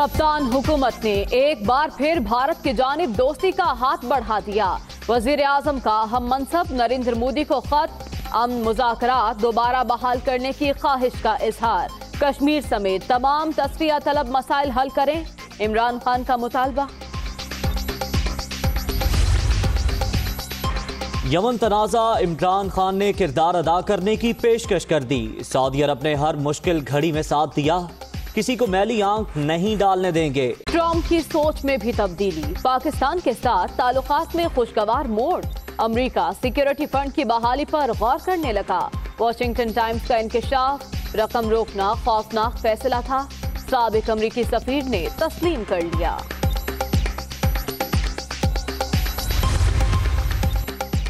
کپتان حکومت نے ایک بار پھر بھارت کی جانب دوستی کا ہاتھ بڑھا دیا۔ وزیر اعظم کا ہم منصب نریندر مودی کو خط۔ امن مذاکرات دوبارہ بحال کرنے کی خواہش کا اظہار۔ کشمیر سمیت تمام تصفیہ طلب مسائل حل کریں۔ عمران خان کا مطالبہ۔ یمن تنازع عمران خان نے کردار ادا کرنے کی پیشکش کر دی۔ سعودی عرب نے ہر مشکل گھڑی میں ساتھ دیا۔ کسی کو میلی آنکھ نہیں ڈالنے دیں گے۔ ٹرمپ کی سوچ میں بھی تبدیلی۔ پاکستان کے ساتھ تعلقات میں خوشگوار موڑ۔ امریکہ سیکیورٹی فنڈ کی بحالی پر غور کرنے لگا۔ واشنگٹن ٹائمز کا انکشاف۔ رقم روکنا خوفناک فیصلہ تھا۔ سابق امریکی سفیر نے تسلیم کر لیا۔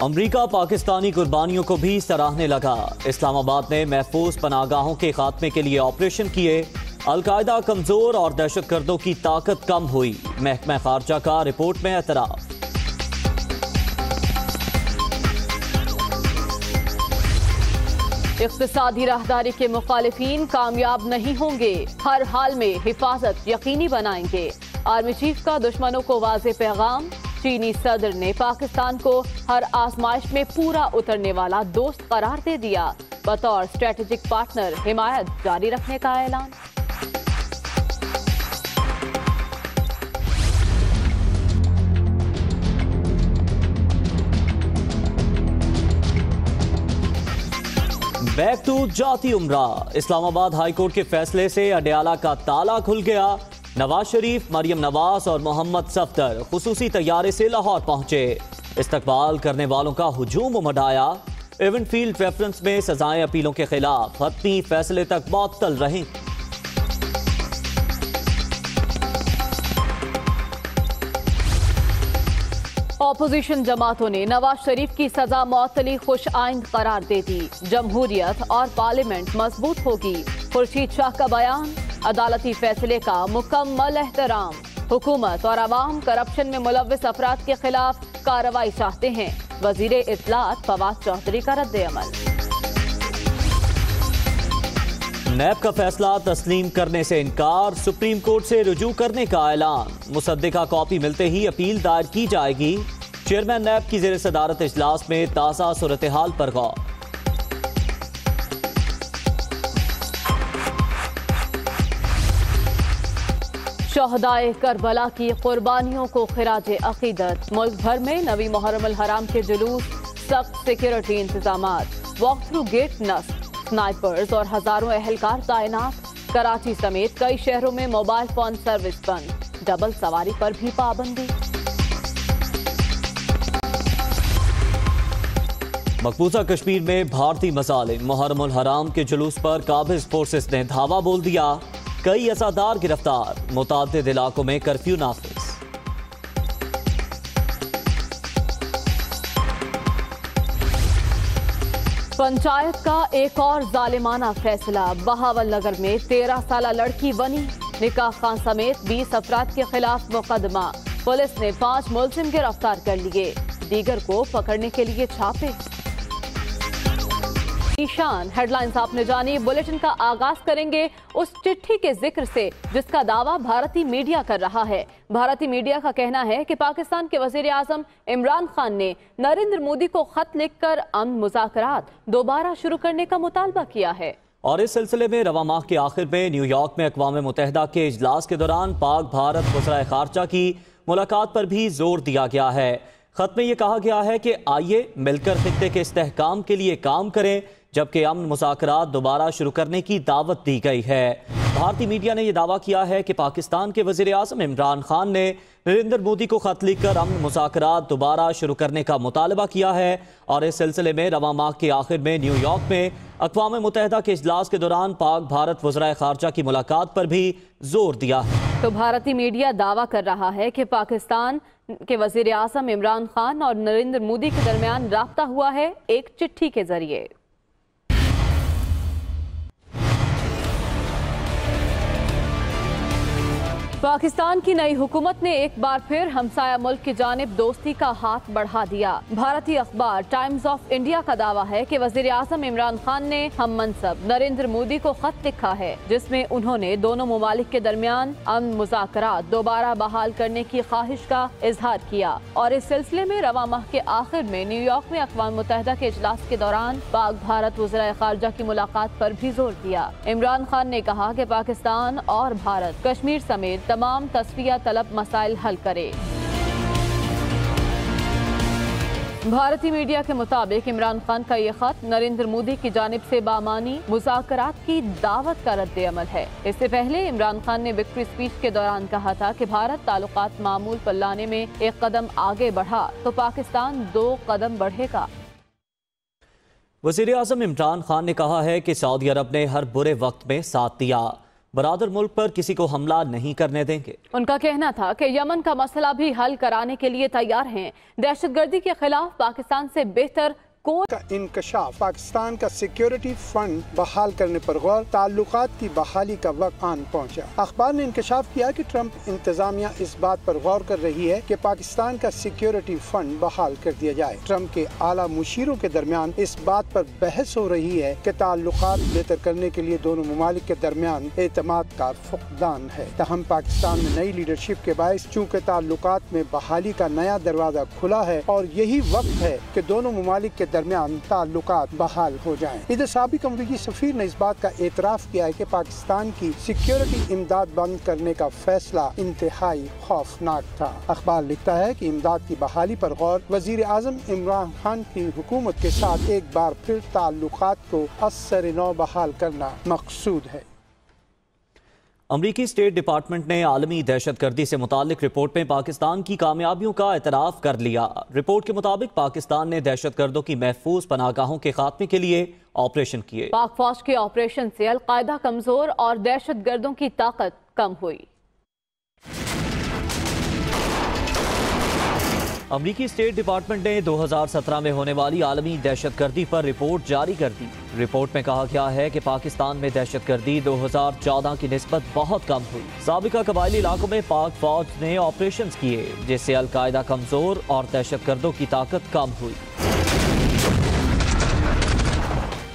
امریکہ پاکستانی قربانیوں کو بھی سراہنے لگا۔ اسلام آباد نے محفوظ پناہگاہوں کے خاتمے کے لیے آپریشن کیے۔ القاعدہ کمزور اور دہشت گردوں کی طاقت کم ہوئی۔ محکمہ خارجہ کا رپورٹ میں اعتراف۔ اقتصادی راہداری کے مخالفین کامیاب نہیں ہوں گے۔ ہر حال میں حفاظت یقینی بنائیں گے۔ آرمی چیف کا دشمنوں کو واضح پیغام۔ چینی صدر نے پاکستان کو ہر آزمائش میں پورا اترنے والا دوست قرار دے دیا۔ بطور اسٹریٹجک پارٹنر حمایت جاری رکھنے کا اعلان۔ بیک ٹو جاتی عمرہ۔ اسلام آباد ہائی کورٹ کے فیصلے سے اڈیالہ کا تالا کھل گیا۔ نواز شریف، مریم نواز اور محمد صفتر خصوصی طیارے سے لاہور پہنچے۔ استقبال کرنے والوں کا ہجوم امڈایا۔ ایونٹ فیلڈ ریفرنس میں سزائیں اپیلوں کے خلاف حتمی فیصلے تک معطل رہیں۔ اپوزیشن جماعتوں نے نواز شریف کی سزا معطلی خوش آئند قرار دے دی۔ جمہوریت اور پارلیمنٹ مضبوط ہوگی۔ خورشید شاہ کا بیان۔ عدالتی فیصلے کا مکمل احترام۔ حکومت اور عوام کرپشن میں ملوث افراد کے خلاف کارروائی چاہتے ہیں۔ وزیر اطلاعات فواد چودھری کا رد عمل۔ نیب کا فیصلہ تسلیم کرنے سے انکار۔ سپریم کورٹ سے رجوع کرنے کا اعلان۔ مصدقہ کاپی ملتے ہی اپیل دائر کی جائے گی۔ چیئرمین نیب کی زیر صدارت اجلاس میں تازہ صورتحال پر غور۔ شہدائے کربلا کی قربانیوں کو خراج عقیدت۔ ملک بھر میں نوی محرم الحرام کے جلوس، سخت سیکیورٹی انتظامات۔ واک تھرو گیٹ نصب۔ سنائپرز اور ہزاروں اہلکار تعینات کراچی سمیت کئی شہروں میں موبائل فون سروس بند۔ ڈبل سواری پر بھی پابندی۔ مقبوضہ کشمیر میں بھارتی مظالم محرم الحرام کے جلوس پر قابض فورسز نے دھاوا بول دیا۔ کئی ازادار گرفتار، متعدد علاقوں میں کرفیو نافذ۔ پنچایت کا ایک اور ظالمانہ فیصلہ۔ بہاول نگر میں تیرہ سالہ لڑکی بنی۔ نکاح خان سمیت بیس افراد کے خلاف مقدمہ۔ پولیس نے پانچ ملزم گرفتار کر لیے۔ دیگر کو پکڑنے کے لیے چھاپے۔ نشان ہیڈ لائنز آپ نے جانی بلیٹن کا آغاز کریں گے اس چٹھی کے ذکر سے، جس کا دعویٰ بھارتی میڈیا کر رہا ہے۔ بھارتی میڈیا کا کہنا ہے کہ پاکستان کے وزیر اعظم عمران خان نے نریندر مودی کو خط لکھ کر امن مذاکرات دوبارہ شروع کرنے کا مطالبہ کیا ہے۔ اور اس سلسلے میں رواں ماہ کے آخر میں نیو یارک میں اقوام متحدہ کے اجلاس کے دوران پاک بھارت وزرائے خارجہ کی ملاقات پر بھی زور دیا گیا ہے۔ خط میں یہ کہا گیا ہے کہ آئیے مل کر خطے کے استحکام کے لیے کام کریں۔ جبکہ امن مذاکرات دوبارہ شروع کرنے کی دعوت دی گئی ہے۔ بھارتی میڈیا نے یہ دعویٰ کیا ہے کہ پاکستان کے وزیر اعظم عمران خان نے نریندر مودی کو خط لکھ کر امن مذاکرات دوبارہ شروع کرنے کا مطالبہ کیا ہے اور اس سلسلے میں رواں ماہ کے آخر میں نیو یارک میں اقوام متحدہ کے اجلاس کے دوران پاک بھارت وزرائے خارجہ کی ملاقات پر بھی زور دیا۔ ہے تو بھارتی میڈیا دعویٰ کر رہا ہے کہ پاکستان کے وزیر اعظم عمران خان اور نریندر مودی کے درمیان رابطہ ہوا ہے ایک چٹھی کے ذریعے۔ پاکستان کی نئی حکومت نے ایک بار پھر ہمسایہ ملک کی جانب دوستی کا ہاتھ بڑھا دیا۔ بھارتی اخبار ٹائمز آف انڈیا کا دعویٰ ہے کہ وزیر اعظم عمران خان نے ہم منصب نریندر مودی کو خط لکھا ہے، جس میں انہوں نے دونوں ممالک کے درمیان امن مذاکرات دوبارہ بحال کرنے کی خواہش کا اظہار کیا۔ اور اس سلسلے میں رواں ماہ کے آخر میں نیو یارک میں اقوام متحدہ کے اجلاس کے دوران پاک بھارت وزرائے خارجہ کی ملاقات پر بھی زور دیا۔ عمران خان نے کہا کہ پاکستان اور بھارت کشمیر سمیت تمام تصفیہ طلب مسائل حل کرے بھارتی میڈیا کے مطابق عمران خان کا یہ خط نریندر مودی کی جانب سے بامانی مذاکرات کی دعوت کا رد عمل ہے۔ اس سے پہلے عمران خان نے وکٹری سپیچ کے دوران کہا تھا کہ بھارت تعلقات معمول پر لانے میں ایک قدم آگے بڑھا تو پاکستان دو قدم بڑھے گا۔ وزیراعظم عمران خان نے کہا ہے کہ سعودی عرب نے ہر برے وقت میں ساتھ دیا۔ برادر ملک پر کسی کو حملہ نہیں کرنے دیں گے۔ ان کا کہنا تھا کہ یمن کا مسئلہ بھی حل کرانے کے لیے تیار ہیں۔ دہشت گردی کے خلاف پاکستان سے بہتر کا انکشاف، پاکستان کا سیکیورٹی فنڈ بحال کرنے پر غور، تعلقات کی بحالی کا وقت آن پہنچا۔ اخبار نے انکشاف کیا کہ ٹرمپ انتظامیہ اس بات پر غور کر رہی ہے کہ پاکستان کا سیکیورٹی فنڈ بحال کر دیا جائے۔ ٹرمپ کے اعلیٰ مشیروں کے درمیان اس بات پر بحث ہو رہی ہے کہ تعلقات بہتر کرنے کے لیے دونوں ممالک کے درمیان اعتماد کا فقدان ہے۔ تاہم، پاکستان میں نئی لیڈرشپ کے باعث چونکہ تعلقات میں بحالی کا نیا دروازہ کھلا ہے اور یہی وقت ہے کہ دونوں ممالک کے درمیان تعلقات بحال ہو جائیں۔ ادھر سابق امریکی سفیر نے اس بات کا اعتراف کیا ہے کہ پاکستان کی سیکیورٹی امداد بند کرنے کا فیصلہ انتہائی خوفناک تھا۔ اخبار لکھتا ہے کہ امداد کی بحالی پر غور، وزیر اعظم عمران خان کی حکومت کے ساتھ ایک بار پھر تعلقات کو اثر نو بحال کرنا مقصود ہے۔ امریکی اسٹیٹ ڈپارٹمنٹ نے عالمی دہشت گردی سے متعلق رپورٹ میں پاکستان کی کامیابیوں کا اعتراف کر لیا۔ رپورٹ کے مطابق، پاکستان نے دہشت گردوں کی محفوظ پناہ گاہوں کے خاتمے کے لیے آپریشن کیے۔ پاک فوج کے آپریشن سے القاعدہ کمزور اور دہشت گردوں کی طاقت کم ہوئی۔ امریکی اسٹیٹ ڈپارٹمنٹ نے دو ہزار سترہ میں ہونے والی عالمی دہشت گردی پر رپورٹ جاری کر دی۔ رپورٹ میں کہا گیا ہے کہ پاکستان میں دہشت گردی دو ہزار چودہ کی نسبت بہت کم ہوئی۔ سابقہ قبائلی علاقوں میں پاک فوج نے آپریشنز کیے، جس سے القاعدہ کمزور اور دہشت گردوں کی طاقت کم ہوئی۔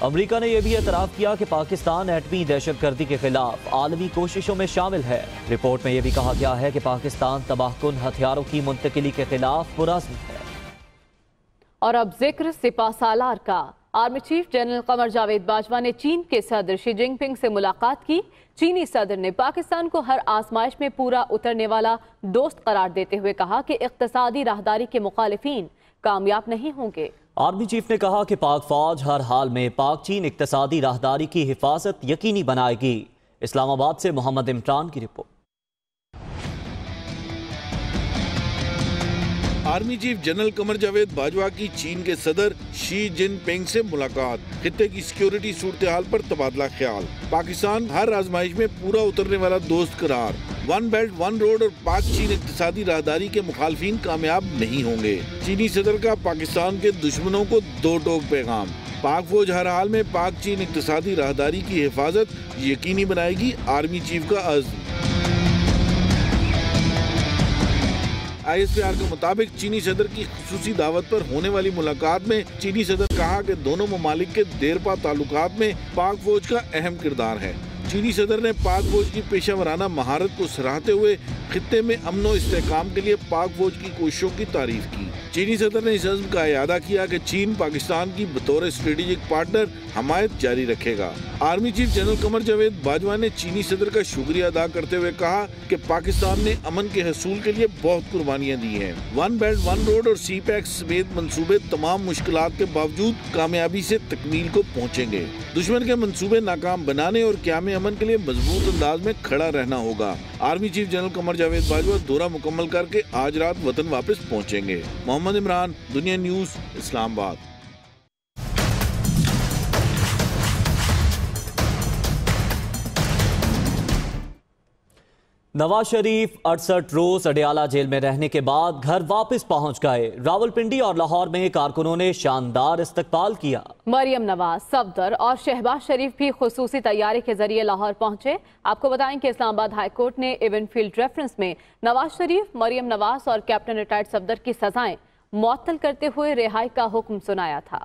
امریکہ نے یہ بھی اعتراف کیا کہ پاکستان ایٹمی دہشت گردی کے خلاف عالمی کوششوں میں شامل ہے۔ رپورٹ میں یہ بھی کہا گیا ہے کہ پاکستان تباہ کن ہتھیاروں کی منتقلی کے خلاف پرازم ہے۔ اور اب ذکر سپاہ سالار کا۔ Army chief general Qamar Javed Bajwa نے چین کے صدر شی جنگ پنگ سے ملاقات کی۔ چینی صدر نے پاکستان کو ہر آزمائش میں پورا اترنے والا دوست قرار دیتے ہوئے کہا کہ اقتصادی راہداری کے مخالفین کامیاب نہیں ہوں گے۔ آرمی چیف نے کہا کہ پاک فوج ہر حال میں پاک چین اقتصادی راہداری کی حفاظت یقینی بنائے گی۔ اسلام آباد سے محمد عمران کی report. Army chief general Qamar Javed Bajwa کی چین کے صدر شی جن پینگ سے ملاقات، خطے کی سیکیورٹی صورتحال پر تبادلہ خیال۔ پاکستان ہر آزمائش میں پورا اترنے والا دوست قرار۔ ون بیلٹ، ون روڈ اور پاک چین اقتصادی راہداری کے مخالفین کامیاب نہیں ہوں گے۔ چینی صدر کا پاکستان کے دشمنوں کو دو ٹوک پیغام۔ پاک فوج ہر حال میں پاک چین اقتصادی راہداری کی حفاظت یقینی بنائے گی۔ آرمی چیف کا عزم۔ آئی ایس پی آر کے مطابق چینی صدر کی خصوصی دعوت پر ہونے والی ملاقات میں چینی صدر کہا کہ دونوں ممالک کے دیرپا تعلقات میں پاک فوج کا اہم کردار ہے۔ چینی صدر نے پاک فوج کی پیشہ ورانہ مہارت کو سراہتے ہوئے خطے میں امن و استحکام کے لیے پاک فوج کی کوششوں کی تعریف کی۔ چینی صدر نے اس عزم کا اعادہ کیا کہ چین پاکستان کی بطور اسٹریٹجک پارٹنر حمایت جاری رکھے گا۔ Army chief general Qamar Javed Bajwa نے چینی صدر کا شکریہ ادا کرتے ہوئے کہا کہ پاکستان نے امن کے حصول کے لیے بہت قربانیاں دی ہیں۔ ون بیلٹ ون روڈ اور سی پیک سمیت منصوبے تمام مشکلات کے باوجود کامیابی سے تکمیل کو پہنچیں گے۔ دشمن کے منصوبے ناکام بنانے اور قیام قیام امن کے لیے مضبوط انداز میں کھڑا رہنا ہوگا۔ آرمی چیف جنرل کمر جاوید باجوہ دورہ مکمل کر کے آج رات وطن واپس پہنچیں گے۔ محمد عمران، دنیا نیوز، اسلام آباد۔ نواز شریف اڑسٹھ روز اڈیالہ جیل میں رہنے کے بعد گھر واپس پہنچ گئے۔ راول پنڈی اور لاہور میں کارکنوں نے شاندار استقبال کیا۔ مریم نواز، صفدر اور شہباز شریف بھی خصوصی تیاری کے ذریعے لاہور پہنچے۔ آپ کو بتائیں کہ اسلام آباد ہائی کورٹ نے ایون فیلڈ ریفرنس میں نواز شریف، مریم نواز اور کیپٹن ریٹائرڈ صفدر کی سزائیں معطل کرتے ہوئے رہائی کا حکم سنایا تھا۔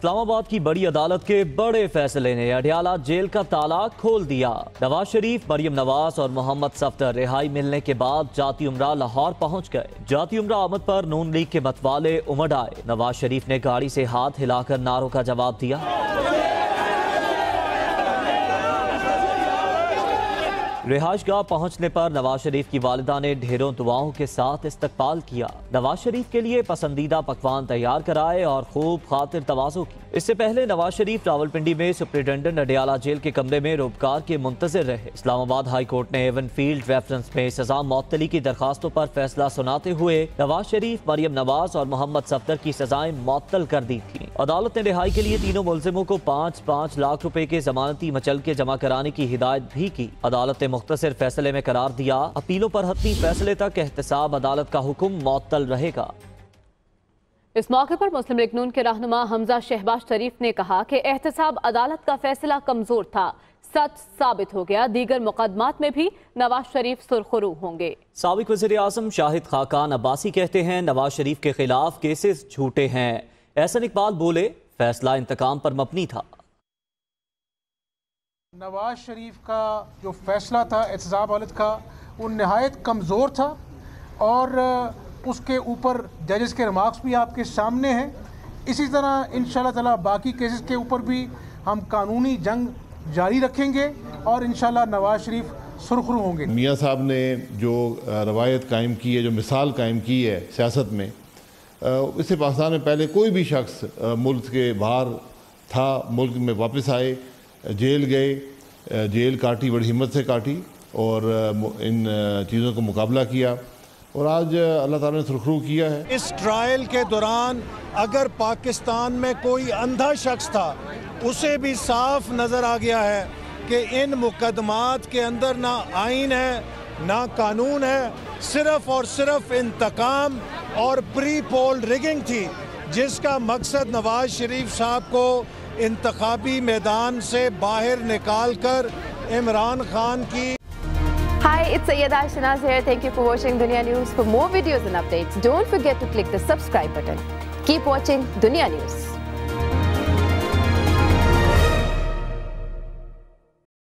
اسلام آباد کی بڑی عدالت کے بڑے فیصلے نے اڈیالہ جیل کا تالا کھول دیا۔ نواز شریف، مریم نواز اور محمد صفتر رہائی ملنے کے بعد جاتی عمرہ لاہور پہنچ گئے۔ جاتی عمرہ آمد پر نون لیگ کے متوالے امڈ آئے۔ نواز شریف نے گاڑی سے ہاتھ ہلا کر ناروں کا جواب دیا۔ رہائش گاہ پہنچنے پر نواز شریف کی والدہ نے ڈھیروں دعاؤں کے ساتھ استقبال کیا۔ نواز شریف کے لیے پسندیدہ پکوان تیار کرائے اور خوب خاطر توازو کی۔ اس سے پہلے نواز شریف راول پنڈی میں سپریڈنڈن اڈیالہ جیل کے کمرے میں روبکار کے منتظر رہے۔ اسلام آباد ہائی کورٹ نے ایون فیلڈ ریفرنس میں سزا معطلی کی درخواستوں پر فیصلہ سناتے ہوئے نواز شریف، مریم نواز اور محمد صفدر کی سزائیں معطل کر دی تھی عدالت نے رہائی کے لیے تینوں ملزموں کو پانچ پانچ لاکھ روپے کے ضمانتی مچل کے جمع کرانے کی ہدایت بھی کی۔ عدالت نے مختصر فیصلے میں قرار دیا۔ اپیلوں پر حتمی فیصلے تک احتساب عدالت کا حکم معطل رہے گا۔ اس موقع پر مسلم لیگ کے رہنما حمزہ شہباز شریف نے کہا کہ احتساب عدالت کا فیصلہ کمزور تھا سچ ثابت ہو گیا دیگر مقدمات میں بھی نواز شریف سرخرو ہوں گے۔ سابق وزیراعظم شاہد خاکان عباسی کہتے ہیں نواز شریف کے خلاف کیسز جھوٹے ہیں۔ احسن اقبال بولے فیصلہ انتقام پر مبنی تھا۔ نواز شریف کا جو فیصلہ تھا احتساب عدالت کا وہ نہایت کمزور تھا اور اس کے اوپر ججز کے ریمارکس بھی آپ کے سامنے ہیں۔ اسی طرح ان شاء اللہ تعالیٰ باقی کیسز کے اوپر بھی ہم قانونی جنگ جاری رکھیں گے اور ان شاء اللہ نواز شریف سرخرو ہوں گے۔ میاں صاحب نے جو روایت قائم کی ہے، جو مثال قائم کی ہے سیاست میں اس سے پاکستان میں پہلے کوئی بھی شخص ملک کے باہر تھا، ملک میں واپس آئے، جیل گئے جیل کاٹی، بڑی ہمت سے کاٹی اور ان چیزوں کا مقابلہ کیا۔ اور آج اللہ تعالیٰ نے سرخرو کیا ہے۔ اس ٹرائل کے دوران اگر پاکستان میں کوئی اندھا شخص تھا، اسے بھی صاف نظر آ گیا ہے کہ ان مقدمات کے اندر نہ آئین ہے، نہ قانون ہے، صرف اور صرف انتقام اور پری پول رگنگ تھی، جس کا مقصد نواز شریف صاحب کو انتخابی میدان سے باہر نکال کر عمران خان کی Hi, it's Sayyeda Shanaz here. Thank you for watching Dunia News. For more videos and updates, don't forget to click the subscribe button. Keep watching Dunia News.